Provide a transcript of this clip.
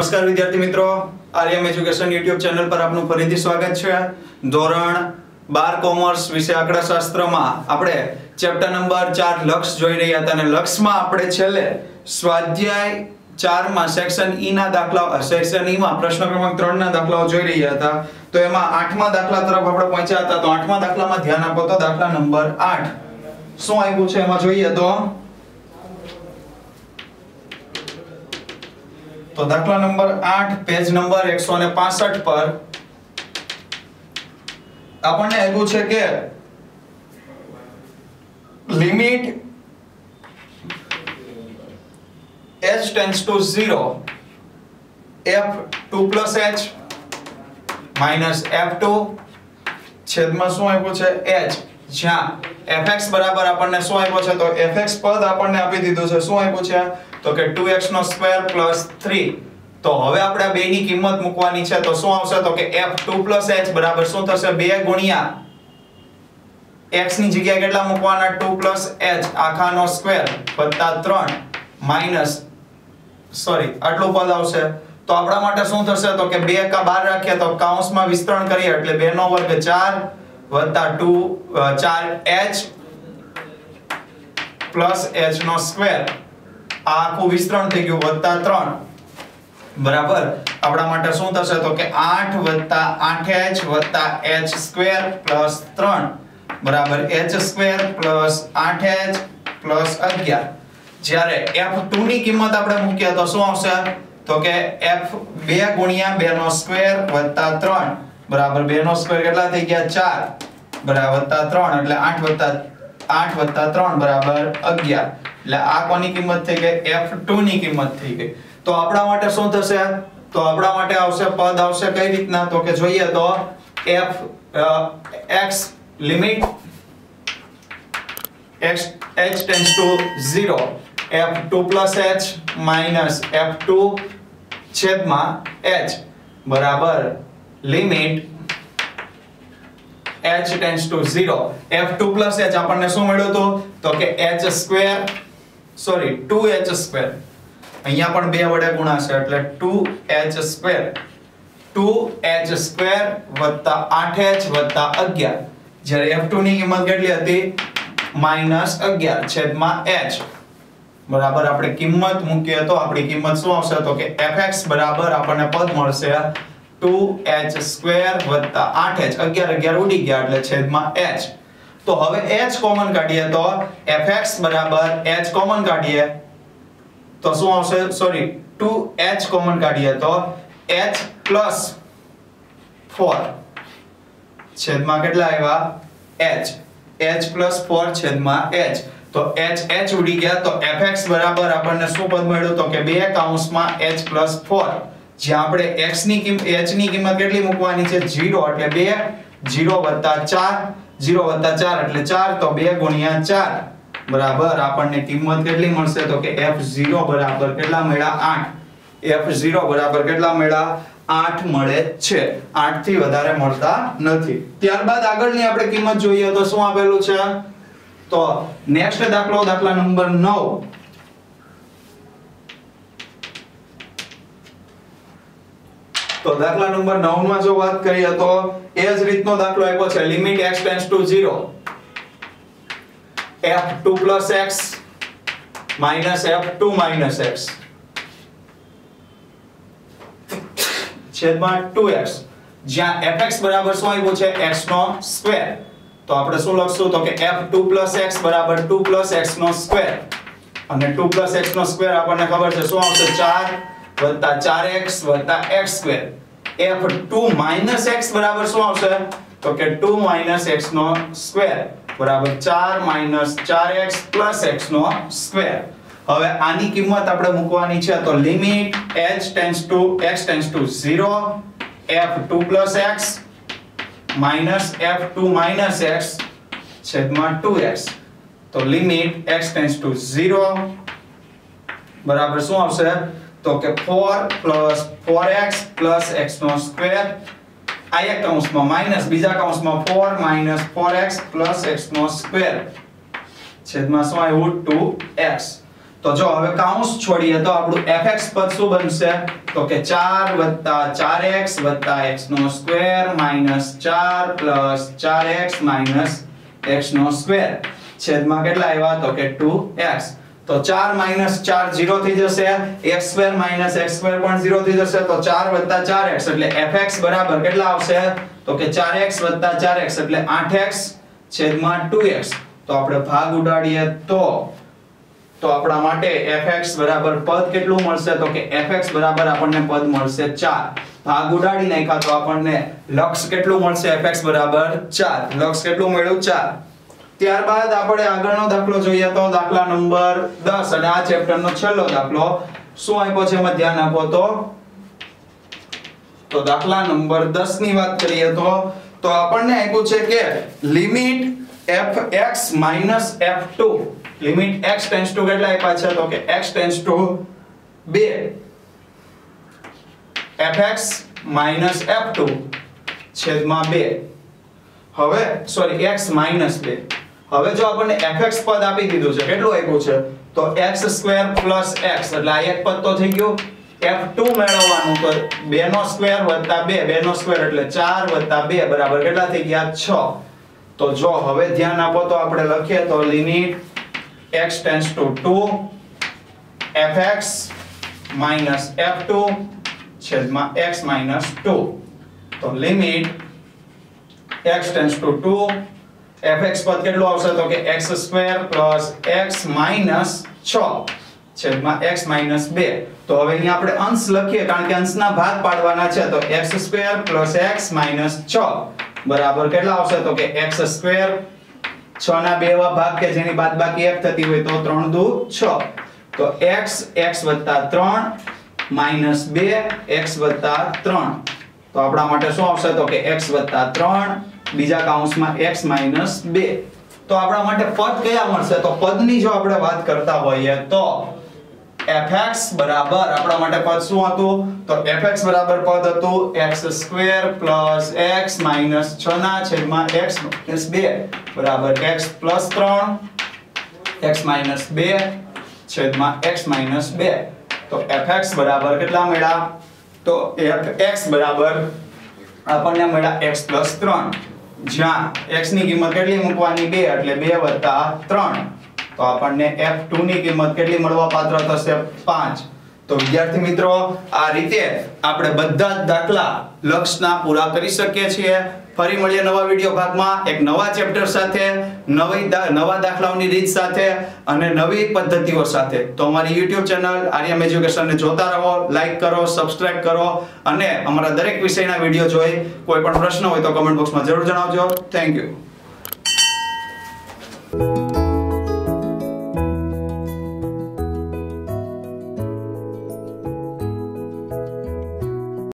નમસ્કાર વિદ્યાર્થી મિત્રો. આર્યમ એજ્યુકેશન યુટ્યુબ ચેનલ પર આપનું ફરીથી સ્વાગત છે. ધોરણ બાર કોમર્સ વિશે આંકડાશાસ્ત્રમાં આપણે ચેપ્ટર નંબર ચાર લક્ષ જોઈ રહ્યા હતા અને લક્ષમાં આપણે છેલ્લે સ્વાધ્યાય ચારમાં સેક્શન ઈ ના દાખલા, સેક્શન ઈ માં પ્રશ્ન ક્રમાંક ત્રણ ના દાખલાઓ જોઈ રહ્યા હતા. તો એમાં આઠમા દાખલા તરફ આપણે પહોંચ્યા હતા. તો આઠમા દાખલામાં ધ્યાન આપો તો દાખલા નંબર આઠ. શું આવ્યું છે? એમાં જોઈએ તો તો દાખલા નંબર 8 પેજ નંબર 165 પર આપણને આપ્યું છે કે limit h tends to 0 f2 h minus f2 છેદમાં શું આપ્યું છે? h. જ્યાં fx બરાબર આપણને શું આપ્યો છે? તો fx પદ આપણને આપી દીધું છે. શું આપ્યું છે? તો કે 2x નો સ્ક્વેર 3 તો હવે આપણે આ બેની કિંમત મૂકવાની છે, તો શું આવશે? તો કે f2 h બરાબર શું થશે? 2 ગુણ્યા x ની જગ્યાએ કેટલા મૂકવાના? 2 h, આખાનો સ્ક્વેર વત્તા 3 માઇનસ સોરી આટલું પદ આવશે. તો આપણા માટે શું થશે? તો કે 2 કા 12 રાખીએ, તો કૌંસમાં વિસ્તરણ કરીએ. એટલે 2 નો વર્ગ 4 વત્તા 2 4h પ્લસ h નો સ્ક્વેર આખું વિસ્તરણ થઈ ગયું વત્તા ત્રણ. બરાબર? આપણા માટે શું થશે તો કે આઠ વત્તા આઠ એચ વત્તા એચ સ્ક્વેર પ્લસ ત્રણ. બરાબર? એચ સ્ક્વેર પ્લસ આઠ એચ પ્લસ 11 જ્યારે f2 ની કિંમત આપણે મૂકીએ તો શું આવશે? તો કે એફ બે ગુણ્યા બે નો સ્ક્વેર વત્તા ત્રણ. બરાબર? બે નો સ્ક્વેર કેટલા થઈ ગયા? ચાર. બરાબર? વત્તા ત્રણ. એટલે આઠ વત્તા આઠ વત્તા ત્રણ. બરાબર? 11 એટલે આ કોની કિંમત થઈ ગઈ? F2 ની કિંમત થઈ ગઈ. તો આપણા માટે શું થશે? તો આપણા માટે આવશે પદ આવશે કઈ રીતના? તો કે જોઈએ તો f x limit x, h tends to 0 f2 h minus f2 છેદમાં h. બરાબર. Limit h tends to 0 f2 h આપણને શું મળ્યું હતું? તો કે h square sorry 2h square અહીંયા પણ બે વડે ગુણાશે એટલે 2h square 2h square 8h 11 જ્યારે f2 ની કિંમત કેટલી હતી? માઇનસ 11 છેદમાં h. બરાબર, આપણે કિંમત મૂકીએ તો આપણી કિંમત શું આવશે? તો કે fx બરાબર આપણને પદ મળશે 2h સ્ક્વેર 8h 11 11 ઉડી ગયા, એટલે છેદમાં h. તો હવે h કોમન કાઢીએ તો fx બરાબર h કોમન કાઢીએ. તો શું આવશે? સોરી 2h કોમન કાઢીએ તો h 4 છેદમાં કેટલા આવ્યા? h. h 4 છેદમાં h. તો h h ઉડી ગયા તો fx બરાબર આપણને શું પદ મળ્યું? તો કે બે કૌંસમાં h 4 જ્યાં આપણે x ની કિંમત h ની કિંમત કેટલી મૂકવાની છે? 0 એટલે 2 0 4 0 4 એટલે 4 તો 2 ગુણ્યા 4 બરાબર? આપણને કિંમત કેટલી મળશે? તો કે f0 બરાબર કેટલા મળ્યા? 8 f0 બરાબર કેટલા મળ્યા? 8 મળે છે. 8 થી વધારે મળતા નથી. ત્યારબાદ આગળની આપણે કિંમત જોઈએ તો શું આપેલું છે? તો નેક્સ્ટ દાખલો, દાખલા નંબર 9 તો દાખલા નંબર 9 માં જો વાત કરીએ તો એ જ રીતનો દાખલો આપ્યો છે. Limit x tends to 0 f2 x f2 x. છેદમાં 2x જ્યાં fx બરાબર શું આવ્યું છે? x નો સ્ક્વેર તો આપણે શું લખશું? તો કે f2 x બરાબર 2 x નો સ્ક્વેર અને 2 x નો સ્ક્વેર આપણને ખબર છે, શું આવશે? 4 વત્તા 4x વત્તા x સ્ક્વેર. f2 x બરાબર શું આવશે? તો કે 2 x નો સ્ક્વેર બરાબર 4 4x x નો સ્ક્વેર. હવે આની કિંમત આપણે મૂકવાની છે, તો limit h tends to x tends to 0 f2 x f2 x છેદમાં 2x તો લિમિટ x ટેન્ડ્સ ટુ 0 બરાબર શું આવશે? તો કે 4 4x x નો સ્ક્વેર આ એક કૌંસમાં માઇનસ બીજા કૌંસમાં 4 4x x નો સ્ક્વેર છેદમાં શું આવ્યું? 2x તો જો હવે કાઉન્સ છોડીએ તો આપણું fx પદ શું બનશે? તો કે 4 4x x નો સ્ક્વેર 4 4x x નો સ્ક્વેર છેદમાં કેટલા આવ્યા? તો કે 2x તો 4 4 0 થઈ જશે. x સ્ક્વેર x સ્ક્વેર પણ 0 થઈ જશે. તો 4 4x એટલે fx બરાબર કેટલા આવશે? તો કે 4x 4x એટલે 8x છેદમાં 2x તો આપણે ભાગ ઉડાડીએ તો તો આપણા માટે fx બરાબર પદ કેટલું મળશે? તો કે fx બરાબર આપણને પદ મળશે 4 ભાગ ઉડાડી નાખ્યા તો આપણને લક્ષ કેટલું મળશે? fx બરાબર 4 લક્ષ કેટલું મળ્યું? 4 ત્યારબાદ આપણે આગળનો દાખલો જોઈએ તો દાખલા નંબર 10 અને આ ચેપ્ટરનો છેલ્લો દાખલો. શું આપ્યો છે એમાં ધ્યાન આપો તો? તો દાખલા નંબર 10 ની વાત કરીએ તો તો આપણને આપ્યું છે કે limit fx f2 limit x tends to કેટલા આપ્યા છે? તો કે x tends to 2 fx f2 છેદમાં 2 હવે સોરી x 2 હવે જો આપણને fx પદ આપી દીધું છે, કેટલું આપ્યું છે? તો x2 x, એટલે આ એક પદ તો થઈ ગયું. F2 મેળવવાનું, તો 2 નો સ્ક્વેર 2 2 નો સ્ક્વેર એટલે 4 2 બરાબર કેટલા થઈ ગયા? 6 તો જો હવે ધ્યાન આપો તો આપણે લખીએ તો limit x tends to 2 fx f2 છેદમાં x 2 તો limit x tends to 2 fx પદ કેટલું આવશે? તો કે x2 x 6 છેદમાં x 2 તો હવે અહીંયા આપણે અંશ લખીએ, કારણ કે અંશના ભાગ પાડવાના છે, તો x2 x 6 બરાબર કેટલા આવશે? તો કે x2 6 ના બે એવા ભાગ કે જેની બાદબાકી 1 થતી હોય તો 3 દુ 6 તો x x 3 2 x 3 તો આપણા માટે શું આવશે? તો કે x 3 બીજા કાઉન્સમાં x 2 તો આપણા માટે પદ કયા મળશે? તો પદની જો આપણે વાત કરતા હોઈએ તો fx બરાબર આપણા માટે પદ શું હતું? તો fx બરાબર પદ હતું x2 x 6 ના છેદમાં x 2 બરાબર x 3 x 2 છેદમાં x 2 તો fx બરાબર કેટલા મળ્યા? તો fx બરાબર આપણને મળ્યા x 3 જ્યાં x ની કિંમત કેટલી મૂકવાની? 2 એટલે 2 3 તો આપણને f2 ની કિંમત કેટલી મળવા પાત્ર થશે? 5 તો વિદ્યાર્થી મિત્રો, આ રીતે આપણે બધા જ દાખલા લક્ષના પૂરા કરી શકીએ છીએ. ફરી મળીએ નવા વિડિયો ભાગમાં. એક નવા ચેપ્ટર સાથે, નવી નવા દાખલાઓની રીત સાથે અને નવી પદ્ધતિઓ સાથે. તો અમારી YouTube ચેનલ આર્યમ એજ્યુકેશનને જોતા રહો, લાઈક કરો, સબસ્ક્રાઇબ કરો અને અમારા દરેક વિષયના વિડિયો જોઈ કોઈ પણ પ્રશ્ન હોય તો કમેન્ટ બોક્સમાં જરૂર જણાવજો. Thank you.